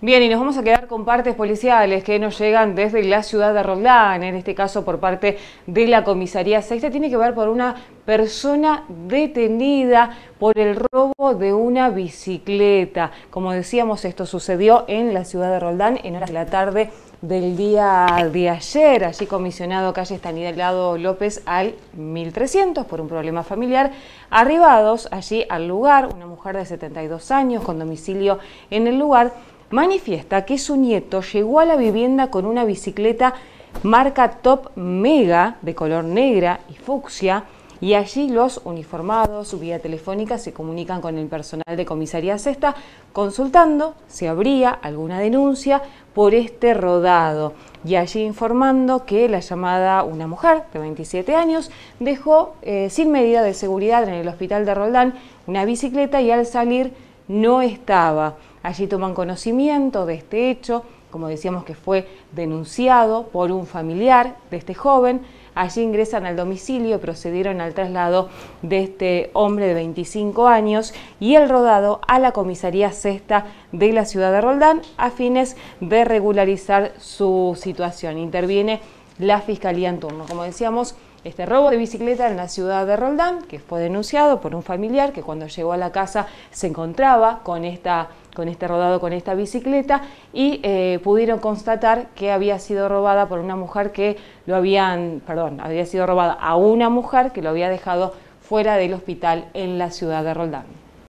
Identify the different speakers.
Speaker 1: Bien, y nos vamos a quedar con partes policiales que nos llegan desde la ciudad de Roldán, en este caso por parte de la comisaría sexta. Tiene que ver por una persona detenida por el robo de una bicicleta. Como decíamos, esto sucedió en la ciudad de Roldán en horas de la tarde del día de ayer, allí comisionado calle Estanislao López al 1300 por un problema familiar. Arribados allí al lugar, una mujer de 72 años con domicilio en el lugar, manifiesta que su nieto llegó a la vivienda con una bicicleta marca Top Mega de color negra y fucsia y allí los uniformados vía telefónica se comunican con el personal de comisaría sexta consultando si habría alguna denuncia por este rodado y allí informando que la llamada una mujer de 27 años dejó eh, sin medida de seguridad en el hospital de Roldán una bicicleta y al salir no estaba. Allí toman conocimiento de este hecho, como decíamos que fue denunciado por un familiar de este joven. Allí ingresan al domicilio, procedieron al traslado de este hombre de 25 años y el rodado a la comisaría sexta de la ciudad de Roldán a fines de regularizar su situación. Interviene la Fiscalía en turno. Como decíamos, este robo de bicicleta en la ciudad de Roldán, que fue denunciado por un familiar que cuando llegó a la casa se encontraba con, esta, con este rodado con esta bicicleta y eh, pudieron constatar que había sido robada por una mujer que lo habían, perdón, había sido robada a una mujer que lo había dejado fuera del hospital en la ciudad de Roldán.